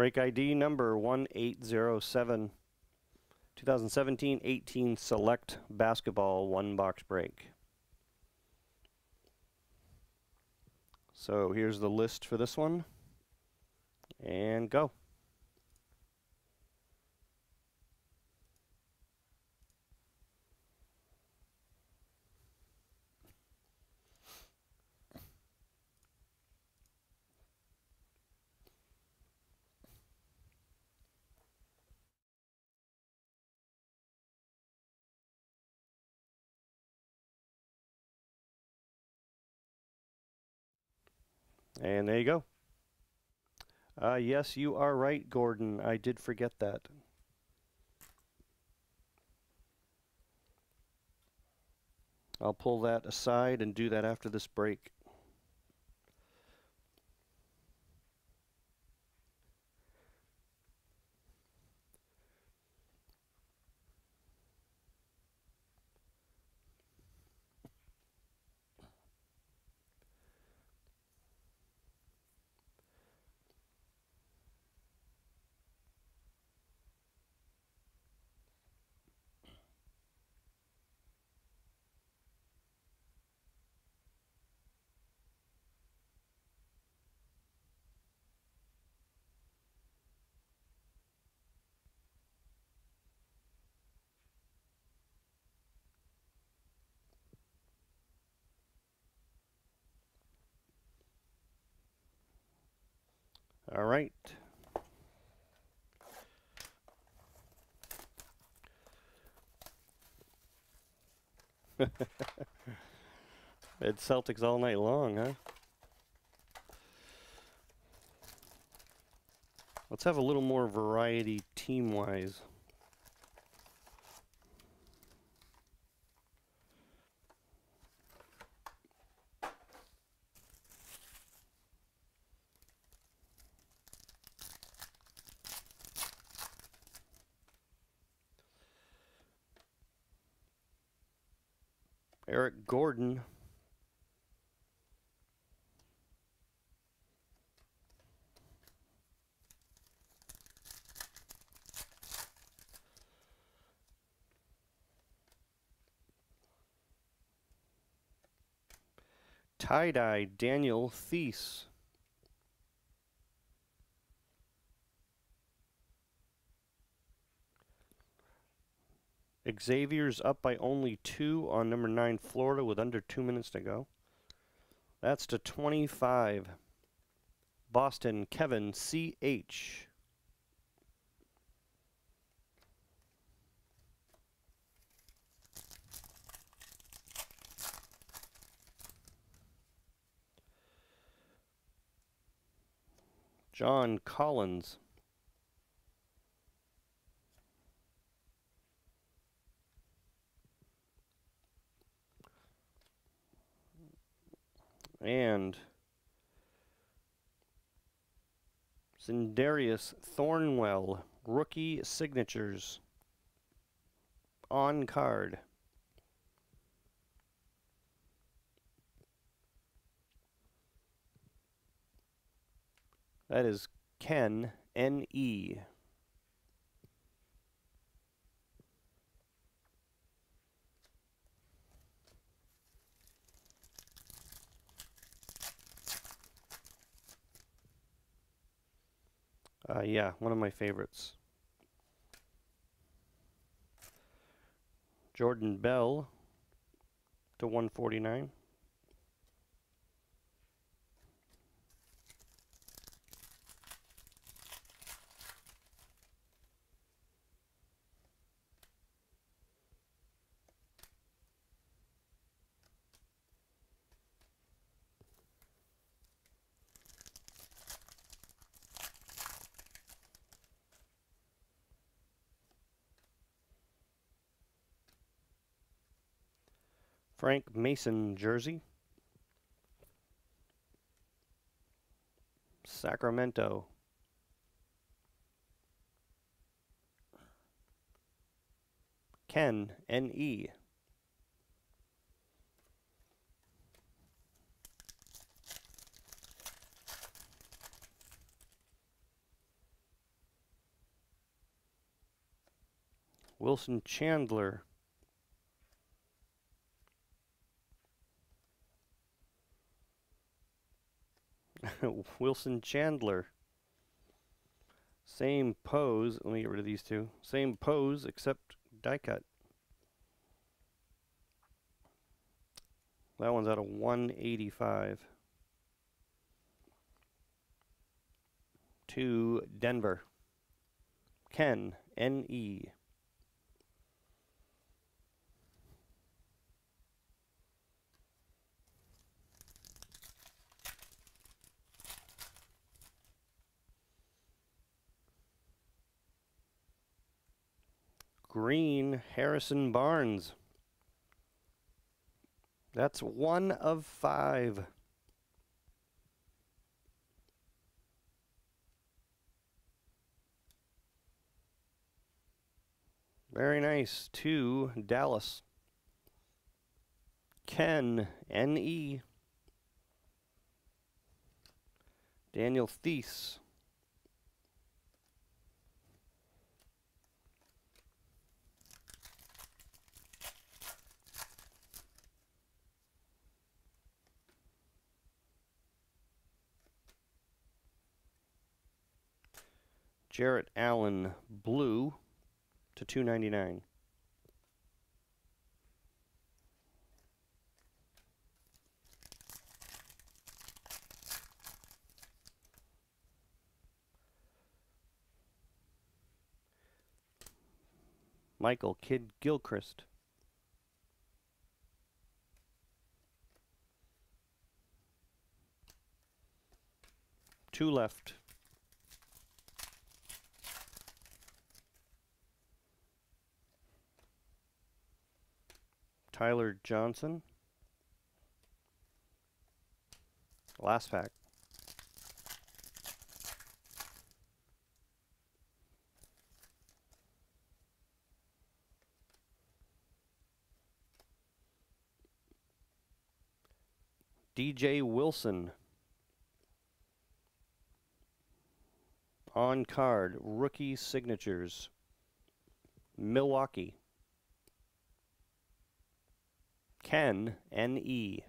Break ID number 1807. 2017-18 Select Basketball one box break. So here's the list for this one. And go. And there you go. Uh, yes, you are right, Gordon. I did forget that. I'll pull that aside and do that after this break. All right. it's Celtics all night long, huh? Let's have a little more variety team-wise. Eric Gordon. Tie-dye Daniel Theis. Xavier's up by only two on number nine Florida with under two minutes to go. That's to 25. Boston, Kevin C.H. John Collins. And Sindarius Thornwell, rookie signatures on card. That is Ken, N-E. Uh, yeah, one of my favorites. Jordan Bell to 149. Frank Mason jersey. Sacramento. Ken, N.E. Wilson Chandler. Wilson Chandler. Same pose. Let me get rid of these two. Same pose except die cut. That one's out of 185. To Denver. Ken, N-E. Green, Harrison Barnes. That's one of five. Very nice. Two, Dallas. Ken, N-E. Daniel Theis. Jarrett Allen blue to 299. Michael Kidd Gilchrist. Two left. Tyler Johnson. Last pack. DJ Wilson. On card, rookie signatures. Milwaukee. Ken, N-E.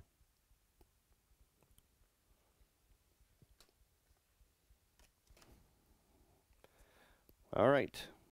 All right.